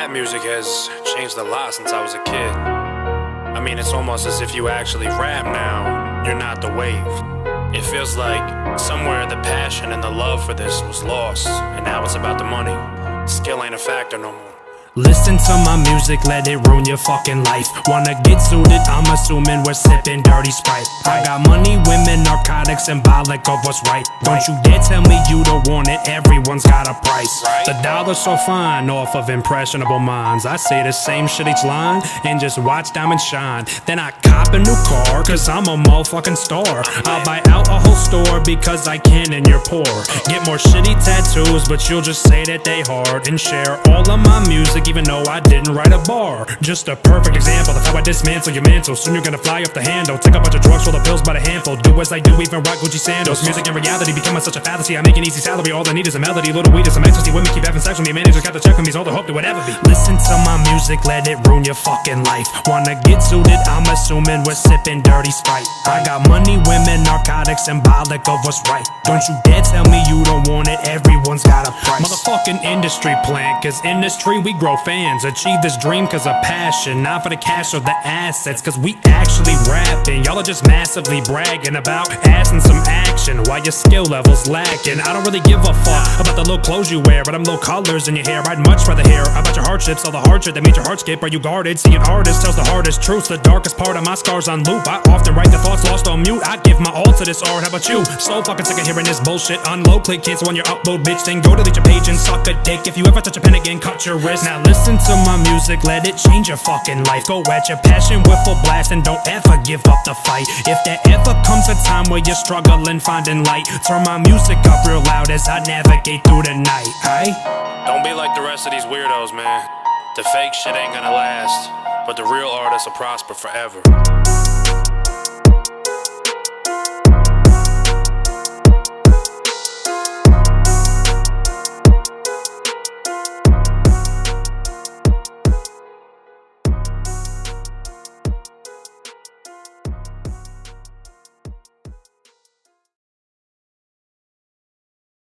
rap music has changed a lot since I was a kid. I mean, it's almost as if you actually rap now, you're not the wave. It feels like somewhere the passion and the love for this was lost, and now it's about the money. Skill ain't a factor no more. Listen to my music, let it ruin your fucking life. Wanna get suited, I'm assuming we're sipping dirty sprite. I got money, women, narcotics, symbolic of what's right. Don't you dare tell me you don't want it, everyone's got a price. The dollar's so fine off of impressionable minds. I say the same shit each line and just watch diamonds shine. Then I cop a new car, cause I'm a motherfucking star. I'll buy out a whole store because I can and you're poor. Get more shitty tattoos, but you'll just say that they hard and share all of my music music even though I didn't write a bar. Just a perfect example of how I dismantle your mantle. Soon you're gonna fly off the handle. Take a bunch of drugs, roll the pills by the handful. Do as I do, even rock Gucci sandals. Music and reality becoming such a fallacy. I make an easy salary, all I need is a melody. Little weed and some ecstasy Women keep having sex with me. Managers got the check from me, all the hope to whatever be. Listen to my music, let it ruin your fucking life. Wanna get suited, I'm assuming we're sipping dirty Sprite. I got money, women, narcotics, symbolic of what's right. Don't you dare tell me you don't want Motherfucking industry plant, cause industry we grow fans. Achieve this dream cause of passion, not for the cash or the assets. Cause we actually rapping. Y'all are just massively bragging about ass and some action while your skill level's lacking. I don't really give a fuck about the low clothes you wear, but I'm low colors in your hair. I'd much rather hear about your hardships, all the hardship that made your heart skip. Are you guarded? See, an artist tells the hardest truths. The darkest part of my scars on loop. I often write the thoughts lost on mute. I give my all to this art. How about you? So fucking sick of hearing this bullshit. Unload, click cancel on your upload, bitch. Then go delete your page and suck a dick. If you ever touch a pen again, cut your wrist. Now listen to my music, let it change your fucking life. Go at your passion with full blast and don't ever give up the fight. If there ever comes a time where you're struggling finding light, turn my music up real loud as I navigate through the night. Hey? Don't be like the rest of these weirdos, man. The fake shit ain't gonna last, but the real artists will prosper forever.